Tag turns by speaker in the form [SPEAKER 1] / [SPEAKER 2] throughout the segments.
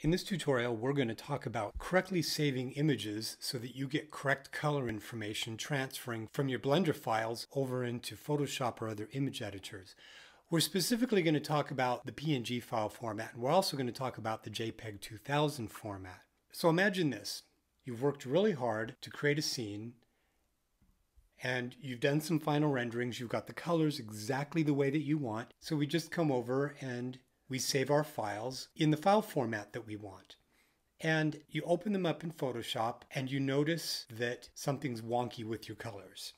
[SPEAKER 1] In this tutorial, we're going to talk about correctly saving images so that you get correct color information transferring from your Blender files over into Photoshop or other image editors. We're specifically going to talk about the PNG file format, and we're also going to talk about the JPEG 2000 format. So imagine this. You've worked really hard to create a scene, and you've done some final renderings. You've got the colors exactly the way that you want. So we just come over and we save our files in the file format that we want. And you open them up in Photoshop and you notice that something's wonky with your colors.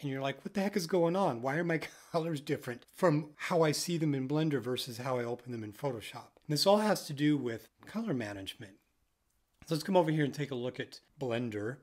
[SPEAKER 1] And you're like, what the heck is going on? Why are my colors different from how I see them in Blender versus how I open them in Photoshop? And this all has to do with color management. So let's come over here and take a look at Blender.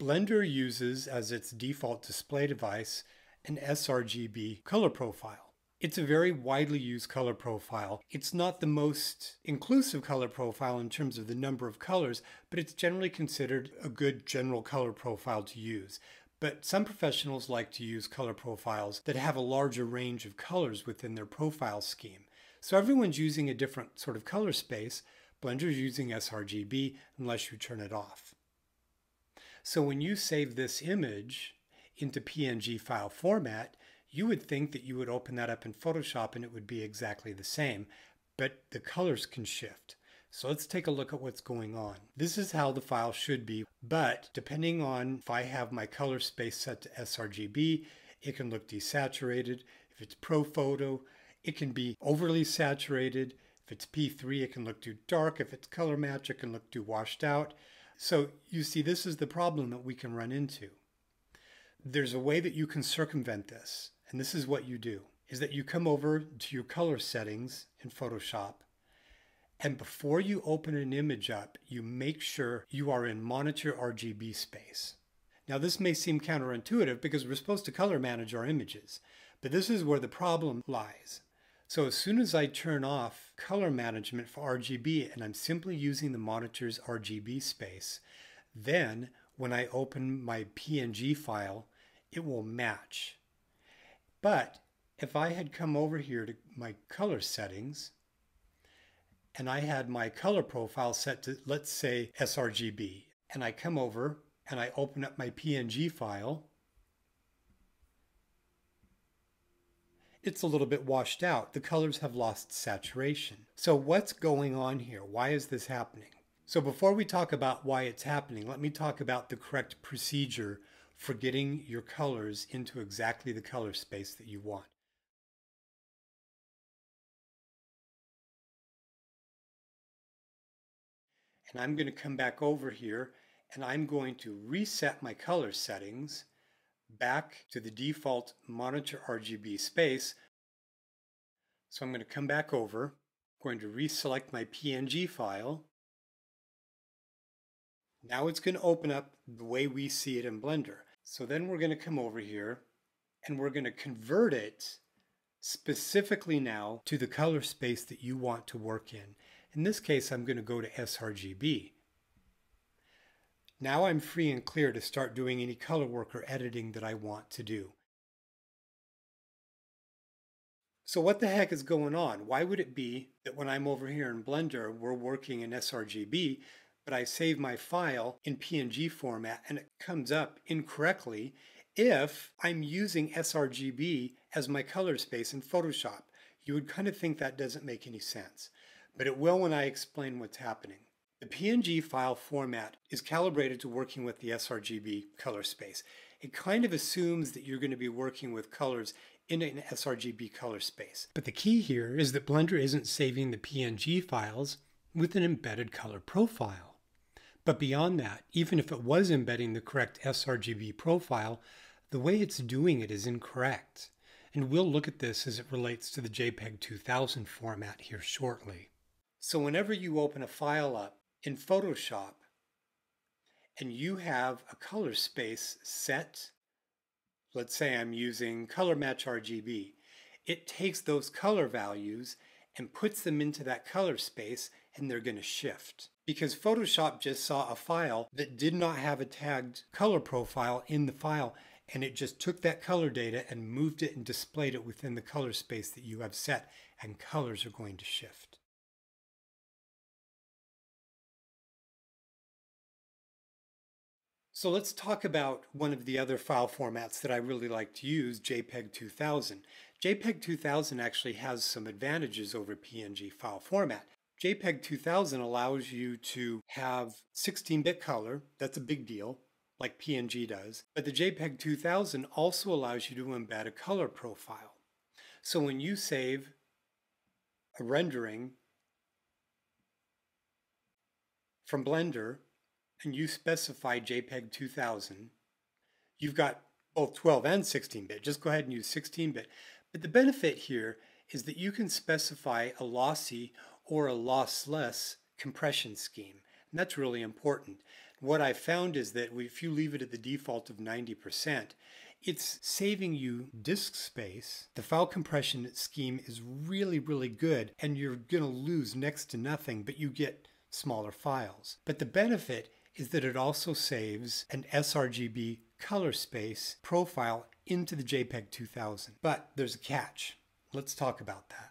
[SPEAKER 1] Blender uses as its default display device an sRGB color profile. It's a very widely used color profile. It's not the most inclusive color profile in terms of the number of colors, but it's generally considered a good general color profile to use. But some professionals like to use color profiles that have a larger range of colors within their profile scheme. So everyone's using a different sort of color space. Blender's using sRGB unless you turn it off. So when you save this image into PNG file format, you would think that you would open that up in Photoshop and it would be exactly the same, but the colors can shift. So let's take a look at what's going on. This is how the file should be, but depending on if I have my color space set to sRGB, it can look desaturated. If it's ProPhoto, it can be overly saturated. If it's P3, it can look too dark. If it's color match, it can look too washed out. So you see, this is the problem that we can run into. There's a way that you can circumvent this and this is what you do, is that you come over to your color settings in Photoshop, and before you open an image up, you make sure you are in monitor RGB space. Now this may seem counterintuitive because we're supposed to color manage our images, but this is where the problem lies. So as soon as I turn off color management for RGB and I'm simply using the monitor's RGB space, then when I open my PNG file, it will match. But if I had come over here to my color settings and I had my color profile set to, let's say, sRGB, and I come over and I open up my PNG file, it's a little bit washed out. The colors have lost saturation. So what's going on here? Why is this happening? So before we talk about why it's happening, let me talk about the correct procedure for getting your colors into exactly the color space that you want. And I'm going to come back over here and I'm going to reset my color settings back to the default monitor RGB space. So I'm going to come back over, going to reselect my PNG file, now it's going to open up the way we see it in Blender. So then we're going to come over here and we're going to convert it specifically now to the color space that you want to work in. In this case, I'm going to go to sRGB. Now I'm free and clear to start doing any color work or editing that I want to do. So what the heck is going on? Why would it be that when I'm over here in Blender, we're working in sRGB, but I save my file in PNG format and it comes up incorrectly if I'm using sRGB as my color space in Photoshop. You would kind of think that doesn't make any sense, but it will when I explain what's happening. The PNG file format is calibrated to working with the sRGB color space. It kind of assumes that you're going to be working with colors in an sRGB color space. But the key here is that Blender isn't saving the PNG files with an embedded color profile. But beyond that, even if it was embedding the correct sRGB profile, the way it's doing it is incorrect. And we'll look at this as it relates to the JPEG 2000 format here shortly. So whenever you open a file up in Photoshop and you have a color space set, let's say I'm using color match RGB, it takes those color values and puts them into that color space and they're going to shift. Because Photoshop just saw a file that did not have a tagged color profile in the file and it just took that color data and moved it and displayed it within the color space that you have set and colors are going to shift. So let's talk about one of the other file formats that I really like to use, JPEG 2000. JPEG 2000 actually has some advantages over PNG file format. JPEG 2000 allows you to have 16-bit color, that's a big deal, like PNG does, but the JPEG 2000 also allows you to embed a color profile. So when you save a rendering from Blender and you specify JPEG 2000, you've got both 12 and 16-bit. Just go ahead and use 16-bit. But the benefit here is that you can specify a lossy or a lossless compression scheme. And that's really important. What I found is that if you leave it at the default of 90%, it's saving you disk space. The file compression scheme is really, really good, and you're going to lose next to nothing, but you get smaller files. But the benefit is that it also saves an sRGB color space profile into the JPEG 2000. But there's a catch. Let's talk about that.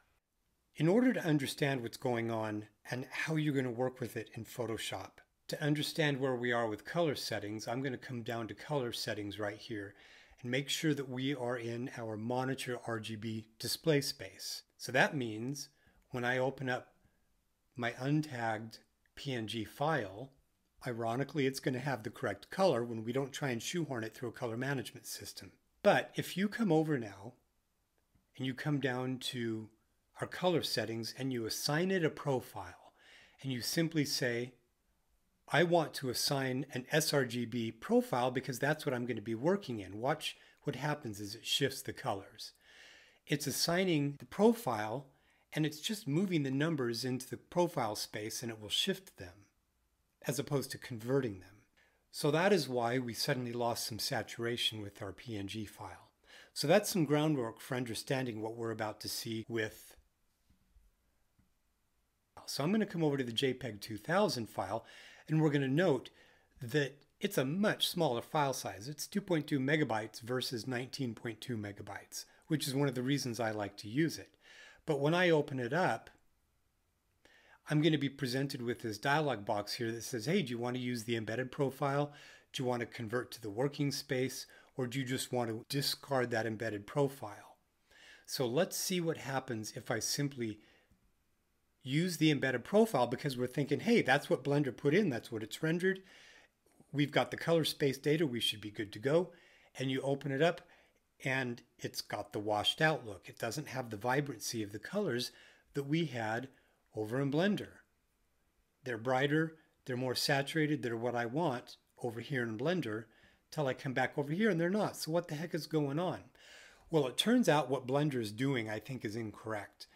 [SPEAKER 1] In order to understand what's going on and how you're going to work with it in Photoshop, to understand where we are with color settings, I'm going to come down to color settings right here and make sure that we are in our monitor RGB display space. So that means when I open up my untagged PNG file, Ironically, it's going to have the correct color when we don't try and shoehorn it through a color management system. But if you come over now and you come down to our color settings and you assign it a profile and you simply say, I want to assign an sRGB profile because that's what I'm going to be working in. Watch what happens as it shifts the colors. It's assigning the profile and it's just moving the numbers into the profile space and it will shift them as opposed to converting them. So that is why we suddenly lost some saturation with our PNG file. So that's some groundwork for understanding what we're about to see with. So I'm going to come over to the JPEG 2000 file and we're going to note that it's a much smaller file size. It's 2.2 megabytes versus 19.2 megabytes, which is one of the reasons I like to use it. But when I open it up, I'm going to be presented with this dialog box here that says, hey, do you want to use the embedded profile? Do you want to convert to the working space? Or do you just want to discard that embedded profile? So let's see what happens if I simply use the embedded profile because we're thinking, hey, that's what Blender put in. That's what it's rendered. We've got the color space data. We should be good to go. And you open it up and it's got the washed out look. It doesn't have the vibrancy of the colors that we had over in Blender. They're brighter, they're more saturated, they're what I want over here in Blender till I come back over here and they're not. So what the heck is going on? Well, it turns out what Blender is doing I think is incorrect.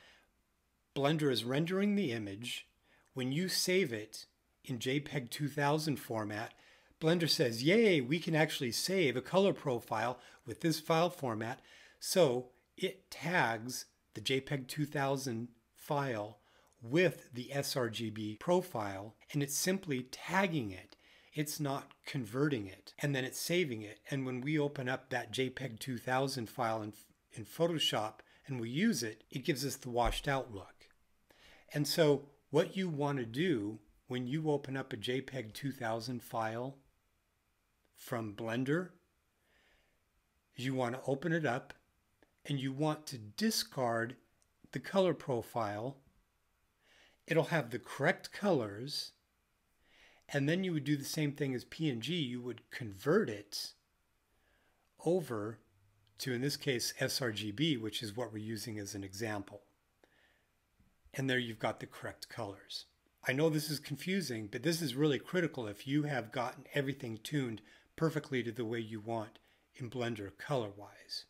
[SPEAKER 1] Blender is rendering the image. When you save it in JPEG 2000 format, Blender says, yay, we can actually save a color profile with this file format. So it tags the JPEG 2000 file with the sRGB profile and it's simply tagging it. It's not converting it and then it's saving it. And when we open up that JPEG 2000 file in, in Photoshop and we use it, it gives us the washed out look. And so what you want to do when you open up a JPEG 2000 file from Blender is you want to open it up and you want to discard the color profile it'll have the correct colors. And then you would do the same thing as PNG. You would convert it over to, in this case, sRGB, which is what we're using as an example. And there you've got the correct colors. I know this is confusing, but this is really critical if you have gotten everything tuned perfectly to the way you want in Blender color-wise.